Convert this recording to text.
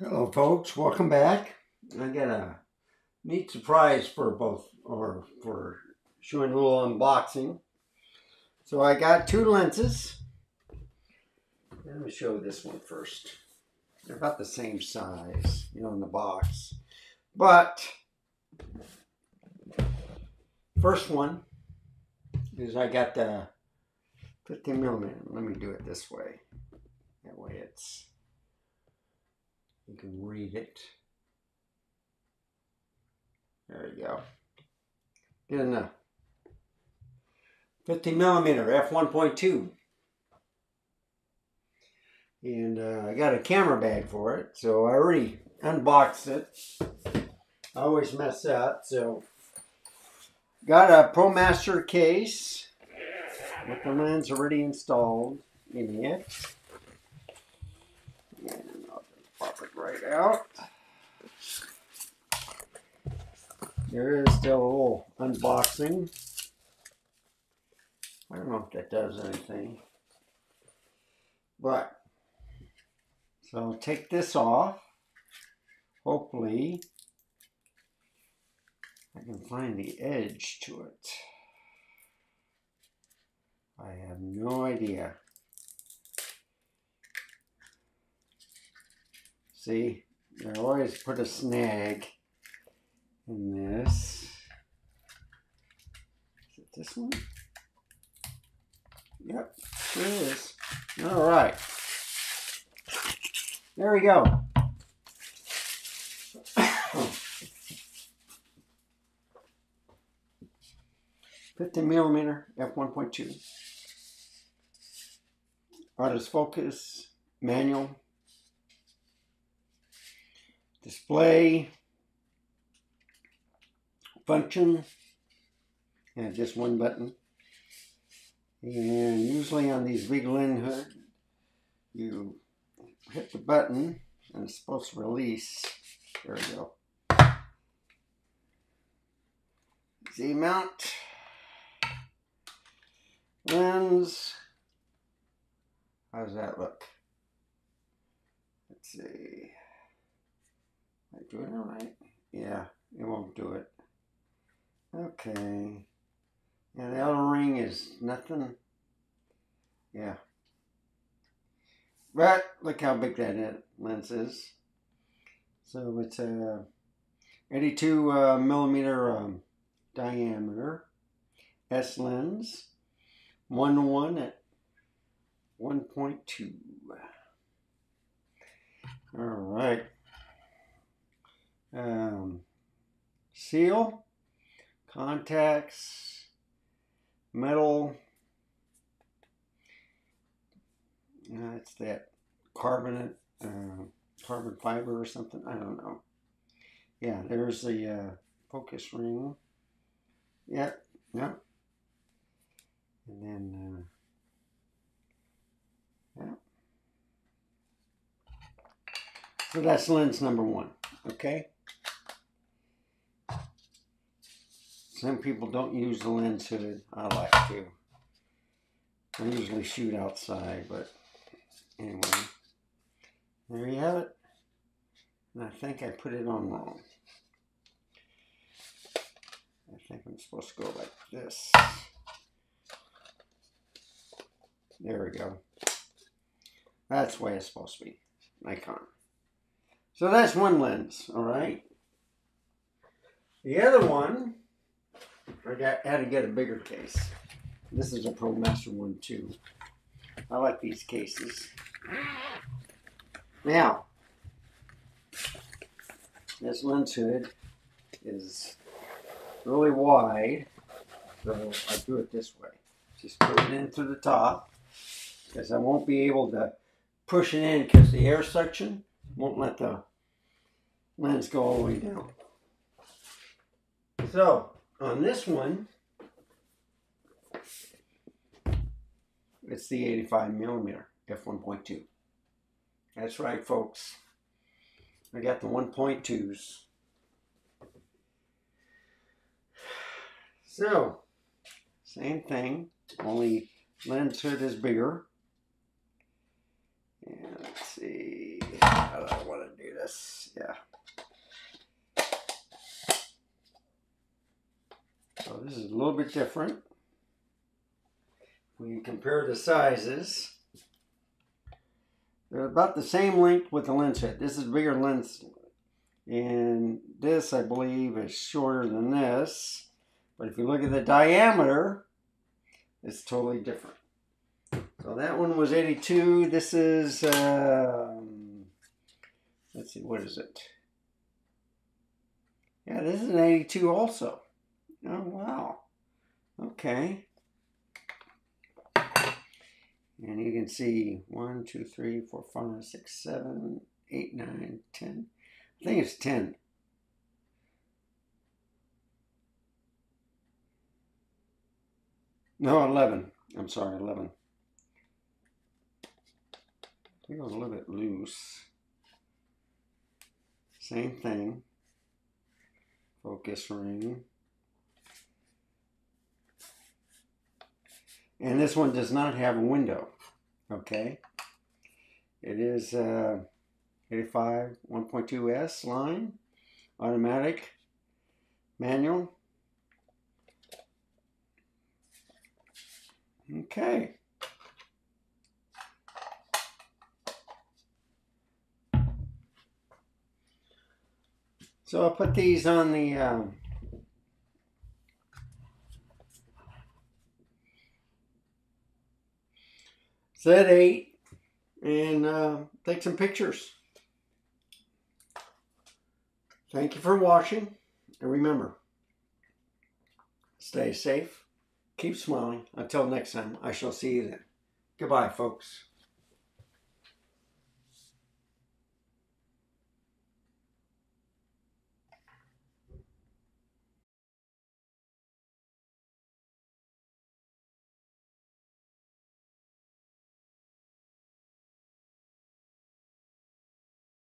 Hello, folks. Welcome back. I got a neat surprise for both, or for showing a little unboxing. So I got two lenses. Let me show this one first. They're about the same size, you know, in the box. But first one is I got the 50 millimeter. Let me do it this way. That way it's you can read it. There you go. Get enough. the 50 millimeter f1.2. And uh, I got a camera bag for it, so I already unboxed it. I always mess up, so got a ProMaster case with the lens already installed in it. And I'll just pop it out. There is still a little unboxing. I don't know if that does anything. But, so take this off. Hopefully, I can find the edge to it. I have no idea. See, I always put a snag in this. Is it this one? Yep, sure is. All right. There we go. Fifty millimeter f one point two. Artist focus manual display function. And just one button. And usually on these big lens hood you hit the button and it's supposed to release. There we go. Z mount lens. How does that look? Let's see I do it all right? Yeah, it won't do it. Okay. Yeah, the outer ring is nothing. Yeah. But look how big that lens is. So it's a 82 uh, millimeter um, diameter S lens, 1 to 1 at 1.2. All right um, seal, contacts, metal. Uh, it's that carbonate, uh, carbon fiber or something. I don't know. Yeah, there's the uh, focus ring. Yep, yep. And then, uh, yeah. So that's lens number one, okay? Some people don't use the lens hood. I like to. I usually shoot outside, but anyway. There you have it. And I think I put it on wrong. I think I'm supposed to go like this. There we go. That's the way it's supposed to be. Nikon. So that's one lens, all right? The other one I got had to get a bigger case. This is a ProMaster one too. I like these cases. Now, this lens hood is really wide, so I do it this way. Just put it in through the top, because I won't be able to push it in because the air suction won't let the lens go all the way down. So, on this one, it's the 85 millimeter f1.2. That's right, folks. I got the 1.2s. So, same thing, only lens hood is bigger. And let's see, I want to do this. Yeah. So this is a little bit different. When you compare the sizes, they're about the same length with the lens head. This is bigger lens, and this I believe is shorter than this. But if you look at the diameter, it's totally different. So that one was 82. This is, um, let's see, what is it? Yeah, this is an 82 also. Oh, wow. Okay. And you can see 1, 2, 3, 4, 5, 6, 7, 8, 9, 10. I think it's 10. No, 11. I'm sorry, 11. I think it was a little bit loose. Same thing. Focus ring. And this one does not have a window. Okay. It is uh, 85 1.2S line, automatic, manual. Okay. So I'll put these on the um, Z8 and uh, take some pictures. Thank you for watching. And remember, stay safe, keep smiling. Until next time, I shall see you then. Goodbye, folks.